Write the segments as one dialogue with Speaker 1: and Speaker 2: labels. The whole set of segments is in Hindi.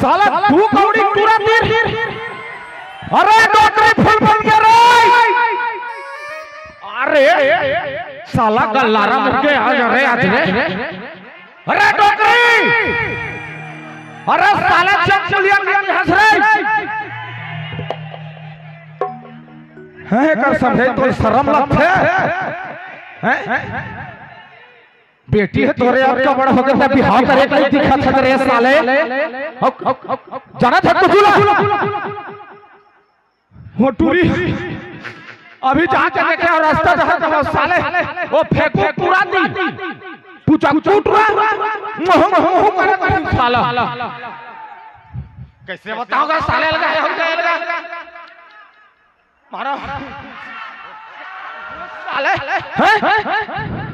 Speaker 1: साला तू कौड़ी पूरा तीर अरे डॉक्टरी फुल बन गया रे। अरे साला गल्लारा मुर्गे आज अरे आज रे। अरे डॉक्टरी। अरे साला चक चलिया नहीं हंस रे हैं कर समझे तो शर्म लगते हैं? बेटी है तोरे आपका बड़ा हो गया बिहार करे कहीं दिखा था रे साले। जाना था कुछ वो टूरी। अभी जाके देखे और रास्ता जहाँ जहाँ साले। वो फेंकू पूरा दी। पूछा कूट रहा मोह मोह करे करे साला। कैसे बताओगे साले? लगा हम जाएगा मारा। साले। हैं?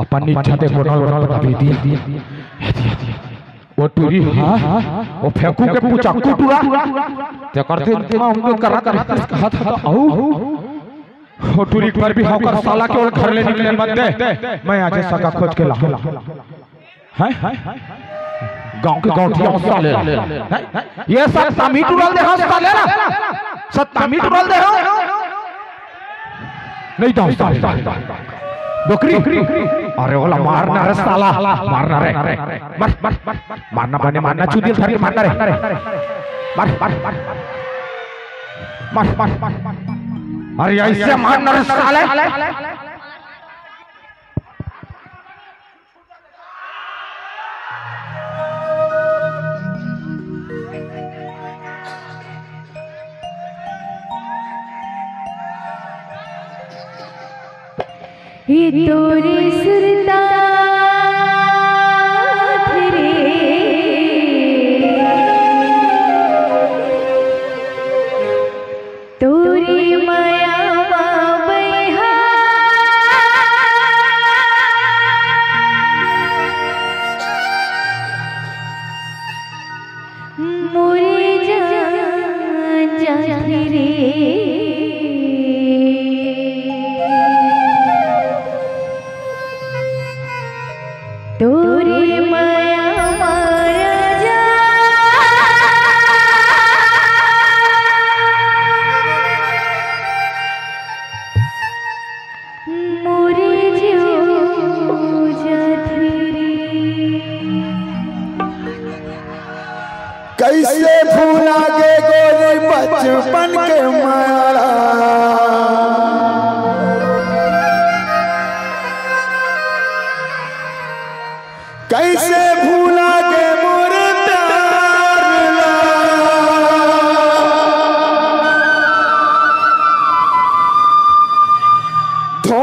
Speaker 1: अपन इच्छा दे बनल बनल कभी दिया। वो टूरी, हाँ? वो फेंकू के पूछा, कुटुरा? ते करते दिमाग हमको करा करा कहा था आओ वो टूरी पर भी होकर साला के और घर ले निकले मत दे मैं आज सगा खोज के ला हैं? गाँव के गाँव साले ये सब तामी टुरल दे साले ना सब तामी टुरल दे नहीं दाऊ साले बकरी अरे वाला मारना रे साला मारना रे मर मर मारना बने मारना चुदिल थारी मारना रे मर मर मर मर मर अरे ऐसे मारना रे साले
Speaker 2: ये तोरे सुरता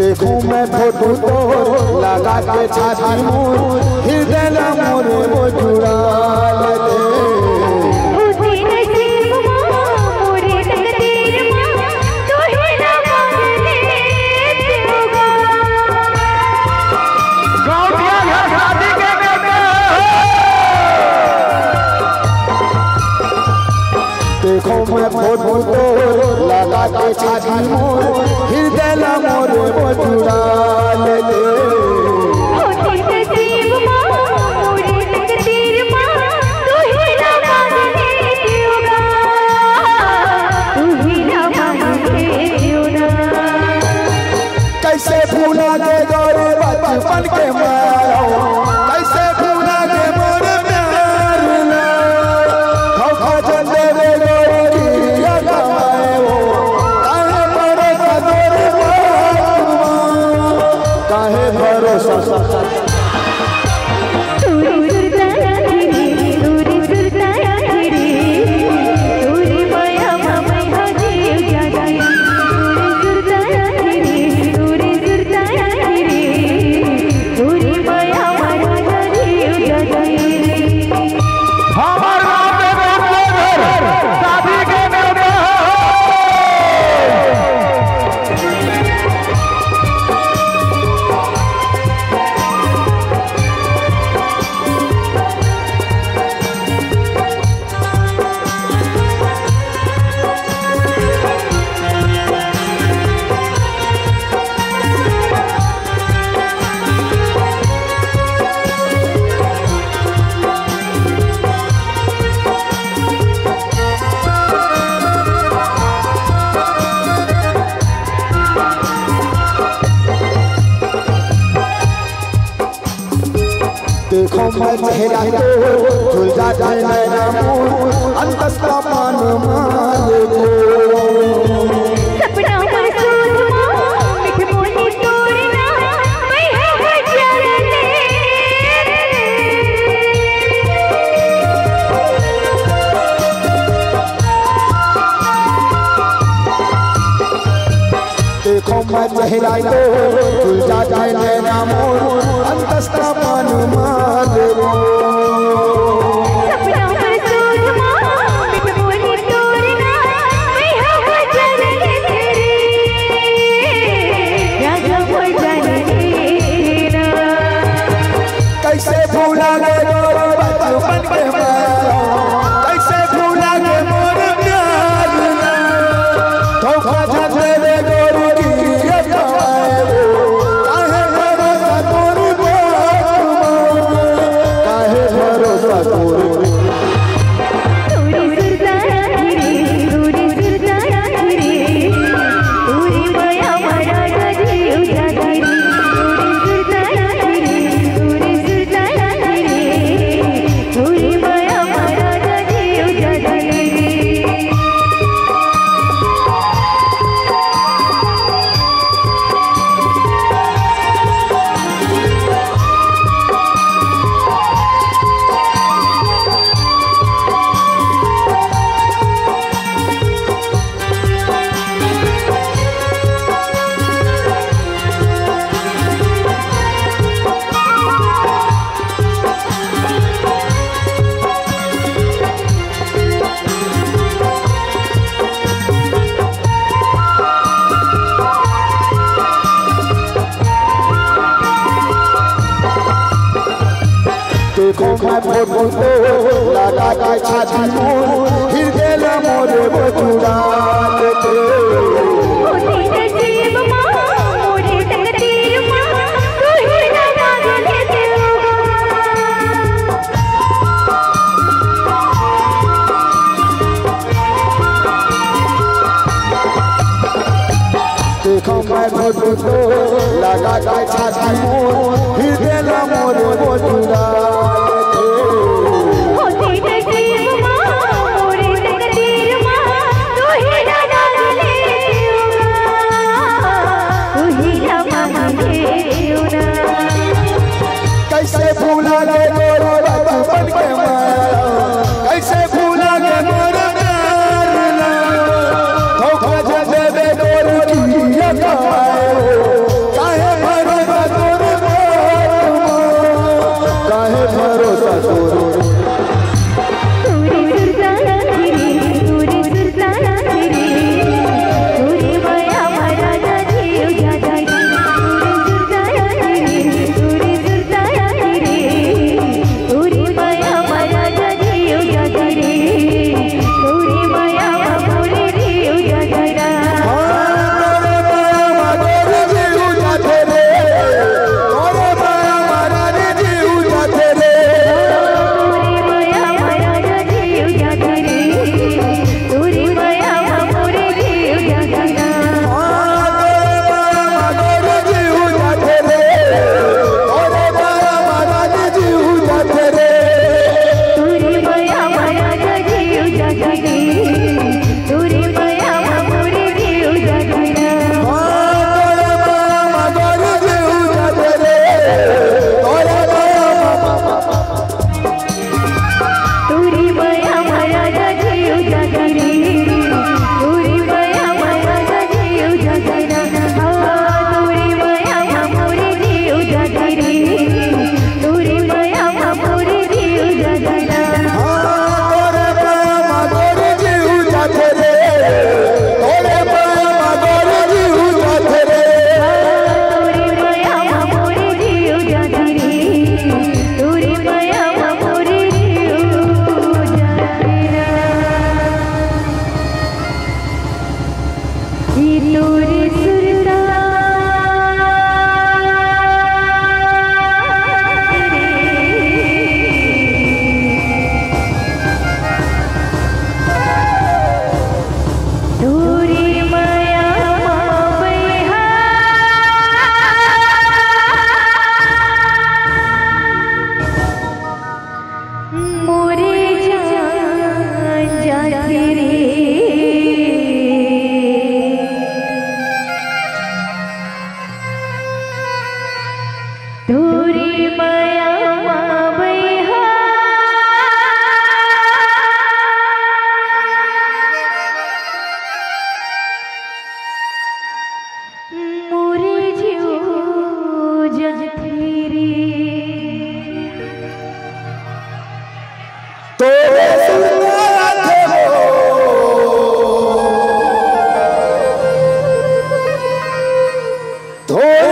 Speaker 3: देखूँ मैं फ़ोटो तो लगा के छाती मोर हृदय मोर
Speaker 1: मोजुरा ले
Speaker 3: देखो मैं लगा के छाती मोर हृदय मोर मथुरा भरोसा देखो मैं चेहरा तो झुल जाते नैना अंतस का पान मारे
Speaker 2: को
Speaker 3: देखो मैं चेहरा तो झुल जाते नैना मोर अंतस्ता पान छाती मोर
Speaker 4: we
Speaker 2: Ritori Sri हो थोड़े